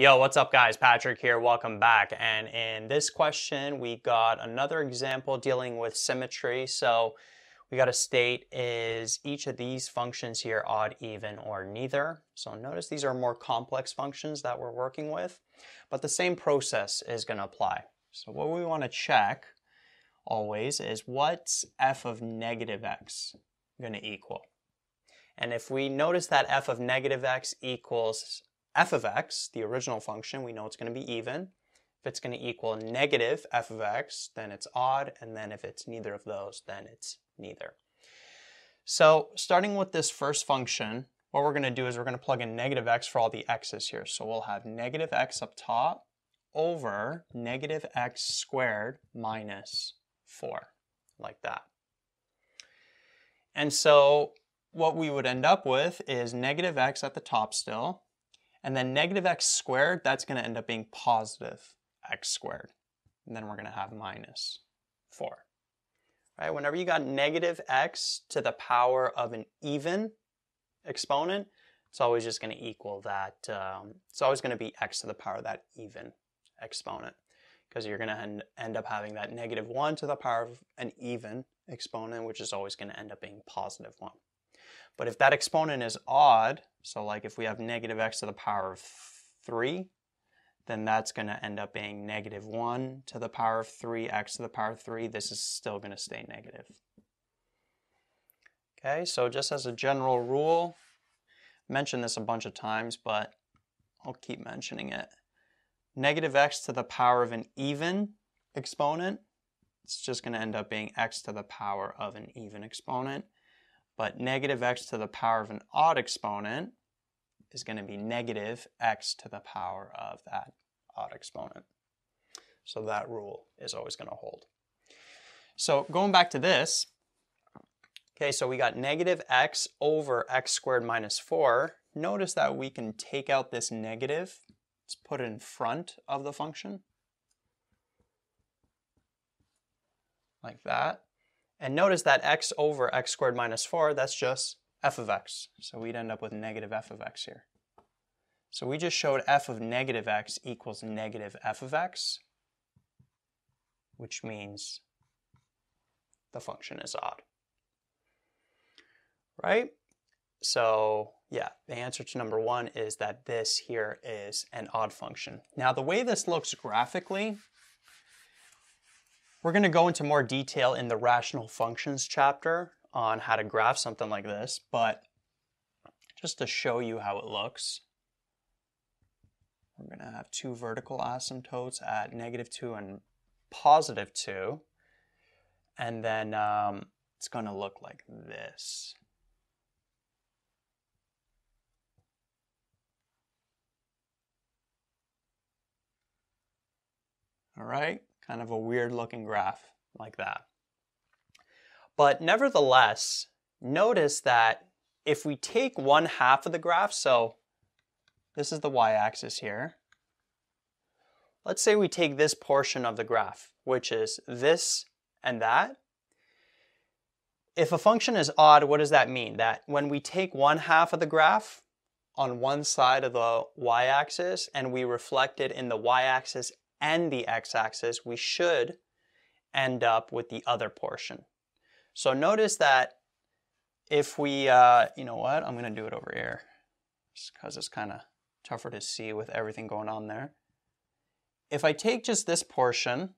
Yo, what's up guys? Patrick here, welcome back. And in this question, we got another example dealing with symmetry. So we got to state is each of these functions here odd, even, or neither. So notice these are more complex functions that we're working with, but the same process is going to apply. So what we want to check always is what's f of negative x going to equal? And if we notice that f of negative x equals f of x, the original function, we know it's going to be even. If it's going to equal negative f of x, then it's odd, and then if it's neither of those, then it's neither. So starting with this first function, what we're going to do is we're going to plug in negative x for all the x's here. So we'll have negative x up top over negative x squared minus 4, like that. And so what we would end up with is negative x at the top still, and then negative x squared, that's going to end up being positive x squared. And then we're going to have minus 4. Right? Whenever you got negative x to the power of an even exponent, it's always just going to equal that. Um, it's always going to be x to the power of that even exponent because you're going to end up having that negative 1 to the power of an even exponent, which is always going to end up being positive 1. But if that exponent is odd, so like if we have negative x to the power of 3, then that's going to end up being negative 1 to the power of 3, x to the power of 3. This is still going to stay negative. Okay, so just as a general rule, I mentioned this a bunch of times, but I'll keep mentioning it. Negative x to the power of an even exponent, it's just going to end up being x to the power of an even exponent. But negative x to the power of an odd exponent is going to be negative x to the power of that odd exponent. So that rule is always going to hold. So going back to this, okay, so we got negative x over x squared minus 4. Notice that we can take out this negative. Let's put it in front of the function. Like that. And notice that x over x squared minus 4, that's just f of x. So we'd end up with negative f of x here. So we just showed f of negative x equals negative f of x, which means the function is odd. Right? So yeah, the answer to number one is that this here is an odd function. Now the way this looks graphically, we're going to go into more detail in the rational functions chapter on how to graph something like this, but just to show you how it looks, we're going to have two vertical asymptotes at negative 2 and positive 2, and then um, it's going to look like this. All right kind of a weird looking graph like that. But nevertheless, notice that if we take one half of the graph, so this is the y-axis here, let's say we take this portion of the graph, which is this and that. If a function is odd, what does that mean? That when we take one half of the graph on one side of the y-axis and we reflect it in the y-axis and the x-axis, we should end up with the other portion. So notice that if we, uh, you know what, I'm going to do it over here just because it's kind of tougher to see with everything going on there. If I take just this portion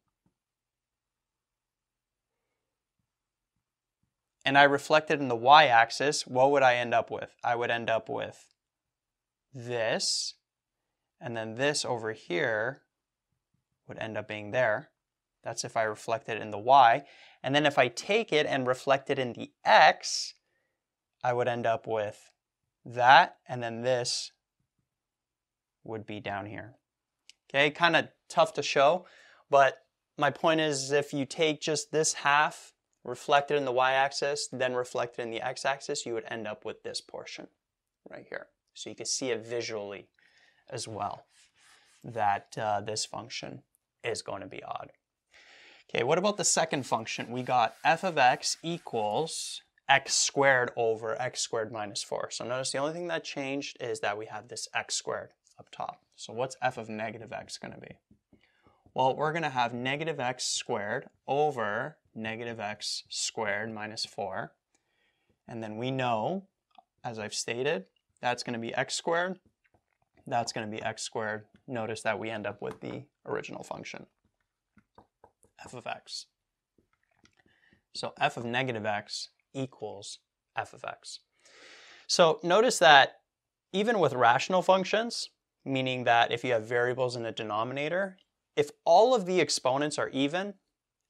and I reflect it in the y-axis, what would I end up with? I would end up with this, and then this over here would end up being there. That's if I reflect it in the y. And then if I take it and reflect it in the x, I would end up with that, and then this would be down here. Okay, kind of tough to show, but my point is if you take just this half, reflect it in the y-axis, then reflect it in the x-axis, you would end up with this portion right here. So you can see it visually as well, that uh, this function is going to be odd. Okay, what about the second function? We got f of x equals x squared over x squared minus 4. So notice the only thing that changed is that we have this x squared. up top. So what's f of negative x going to be? Well, we're going to have negative x squared over negative x squared minus 4. And then we know, as I've stated, that's going to be x squared. That's going to be x squared. Notice that we end up with the original function, f of x. So f of negative x equals f of x. So notice that even with rational functions, meaning that if you have variables in the denominator, if all of the exponents are even,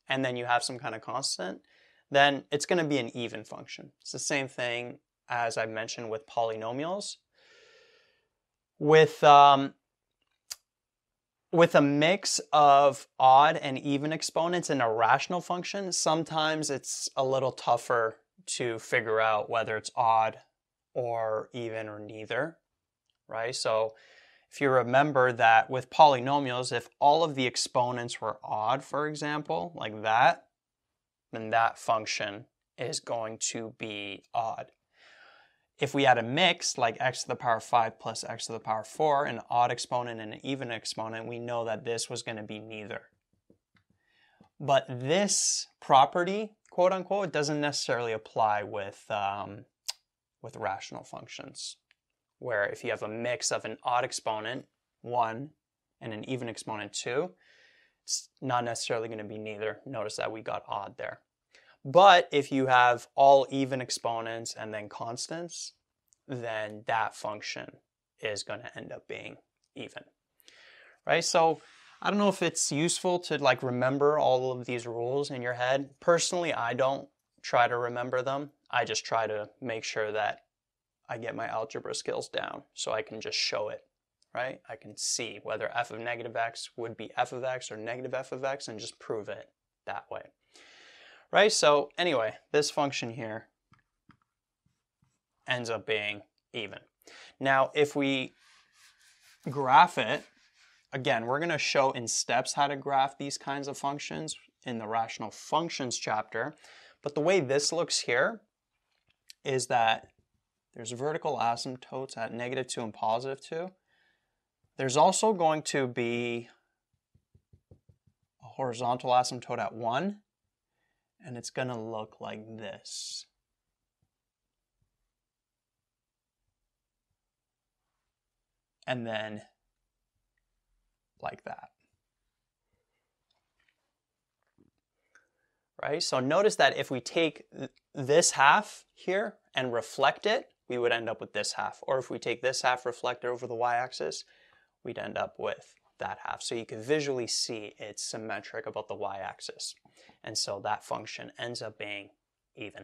and then you have some kind of constant, then it's going to be an even function. It's the same thing as I mentioned with polynomials. With, um, with a mix of odd and even exponents in a rational function, sometimes it's a little tougher to figure out whether it's odd or even or neither, right? So if you remember that with polynomials, if all of the exponents were odd, for example, like that, then that function is going to be odd. If we had a mix, like x to the power 5 plus x to the power 4, an odd exponent and an even exponent, we know that this was going to be neither. But this property, quote unquote, doesn't necessarily apply with, um, with rational functions where if you have a mix of an odd exponent, 1, and an even exponent, 2, it's not necessarily going to be neither. Notice that we got odd there. But if you have all even exponents and then constants, then that function is going to end up being even. Right? So I don't know if it's useful to like remember all of these rules in your head. Personally, I don't try to remember them. I just try to make sure that I get my algebra skills down so I can just show it, right? I can see whether f of negative x would be f of x or negative f of x and just prove it that way, right? So anyway, this function here ends up being even. Now, if we graph it, again, we're going to show in steps how to graph these kinds of functions in the rational functions chapter. But the way this looks here is that there's vertical asymptotes at negative 2 and positive 2. There's also going to be a horizontal asymptote at 1, and it's going to look like this. And then like that. Right? So notice that if we take this half here and reflect it, we would end up with this half. Or if we take this half reflected over the y-axis, we'd end up with that half. So you can visually see it's symmetric about the y-axis. And so that function ends up being even.